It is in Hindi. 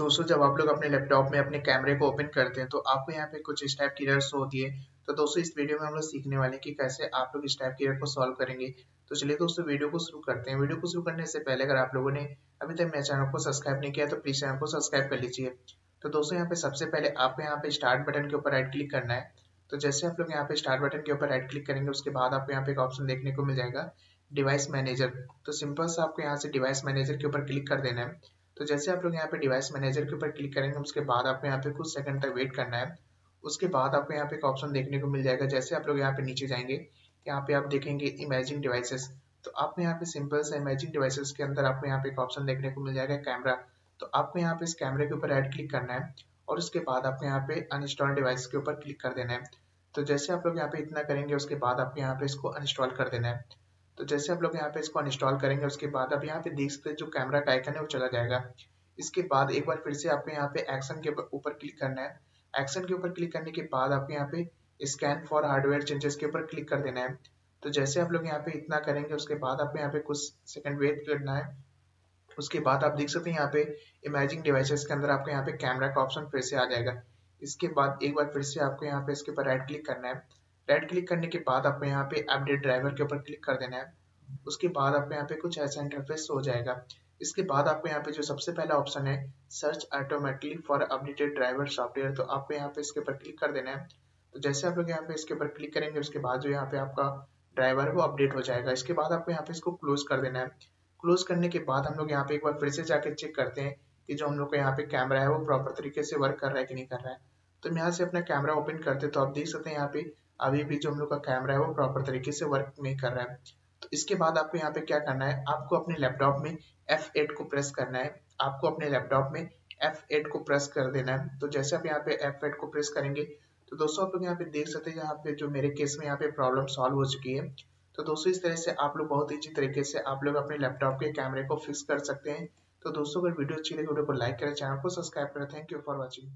दोस्तों जब आप लोग अपने लैपटॉप में अपने कैमरे को ओपन करते हैं तो आपको यहाँ पे कुछ इस टाइप की एरर शो होती है। तो दोस्तों, इस वीडियो में हम लोग सीखने वाले हैं कि कैसे आप लोग इस टाइप की एरर को सॉल्व करेंगे। तो चलिए दोस्तों वीडियो को शुरू करते हैं। वीडियो को शुरू करने से पहले अगर आप लोगों ने अभी तक मेरे चैनल को सब्सक्राइब नहीं किया तो प्लीज़ चैनल को सब्सक्राइब कर लीजिए। तो दोस्तों, यहाँ पे सबसे पहले आपको यहाँ पे स्टार्ट बटन के ऊपर राइट क्लिक करना है। तो जैसे आप लोग यहाँ पे स्टार्ट बटन के ऊपर राइट क्लिक करेंगे, उसके बाद आपको यहाँ पे एक ऑप्शन देखने को मिल जाएगा डिवाइस मैनेजर तो सिंपल से आपको यहाँ से डिवाइस मैनेजर के ऊपर क्लिक कर देना है। तो जैसे आप लोग यहाँ पे डिवाइस मैनेजर के ऊपर क्लिक करेंगे उसके बाद आपको यहाँ पे कुछ सेकंड तक वेट करना है उसके बाद आपको यहाँ पे एक ऑप्शन देखने को मिल जाएगा जैसे आप लोग यहाँ पे नीचे जाएँगे यहाँ पे आप देखेंगे इमेजिंग डिवाइसेस तो आपको यहाँ पे सिंपल से इमेजिंग डिवाइसेस के अंदर आपको यहाँ पे एक ऑप्शन देखने को मिल जाएगा कैमरा तो आपको यहाँ पे इस कैमरे के ऊपर राइट क्लिक करना है और उसके बाद आपको यहाँ पे अनइंस्टॉल डिवाइस के ऊपर क्लिक कर देना है तो जैसे आप लोग यहाँ पे इतना करेंगे उसके बाद आपको यहाँ पे इसको अनइंस्टॉल कर देना है तो जैसे आप लोग यहाँ पे इसको अनइंस्टॉल करेंगे, उसके बाद आप यहाँ पे देख सकते जो कैमरा का आइकन है वो चला जाएगा। इसके बाद एक बार फिर से आपको यहाँ पे एक्शन के ऊपर क्लिक करना है। एक्शन के ऊपर क्लिक करने के बाद आपको यहाँ पे स्कैन फॉर हार्डवेयर चेंजेस के ऊपर क्लिक कर देना है। तो जैसे आप लोग यहाँ पे इतना करेंगे, उसके बाद आपको यहाँ पे कुछ सेकंड वेट करना है। उसके बाद आप देख सकते हैं यहाँ पे इमेजिंग डिवाइसेस के अंदर आपको यहाँ पे कैमरा का ऑप्शन फिर से आ जाएगा। इसके बाद एक बार फिर से आपको यहाँ पे इसके ऊपर राइट क्लिक करना है। राइट क्लिक करने के बाद आपको यहाँ पे अपडेट ड्राइवर के ऊपर क्लिक कर देना है उसके बाद आपको यहाँ पे कुछ ऐसा इंटरफेस हो जाएगा इसके बाद आपको यहाँ पे जो सबसे पहला ऑप्शन है search automatically for updated driver software तो आपको यहाँ पे इसके ऊपर क्लिक कर देना है तो जैसे आप लोग यहाँ पे इसके ऊपर क्लिक करेंगे उसके बाद जो यहाँ पे आपका ड्राइवर है वो अपडेट हो जाएगा इसके बाद आपको यहाँ पे इसको क्लोज कर देना है क्लोज करने के बाद हम लोग यहाँ पे एक बार फिर से जाके चेक करते हैं कि जो हम लोग का यहाँ पे कैमरा है वो प्रॉपर तरीके से वर्क कर रहा है कि नहीं कर रहा है तो यहाँ से अपना कैमरा ओपन करते तो आप देख सकते हैं यहाँ पे अभी भी जो हम लोग का कैमरा है, वो प्रॉपर तरीके से वर्क नहीं कर रहा है। तो इसके बाद आपको यहाँ पे क्या करना है? आपको अपने लैपटॉप में F8 को प्रेस करना है। आपको अपने लैपटॉप में F8 को प्रेस कर देना है। तो जैसे आप यहाँ पे F8 को प्रेस करेंगे तो दोस्तों आप लोग यहाँ पे देख सकते हैं, यहाँ पे जो मेरे केस में यहाँ पे प्रॉब्लम सॉल्व हो चुकी है। तो दोस्तों इस तरह से आप लोग बहुत अच्छी तरीके से आप लोग अपने लैपटॉप के कैमरे को फिक्स कर सकते हैं। तो दोस्तों अगर वीडियो अच्छी लगी वीडियो को लाइक करें चैनल को सब्सक्राइब करें। Thank you for watching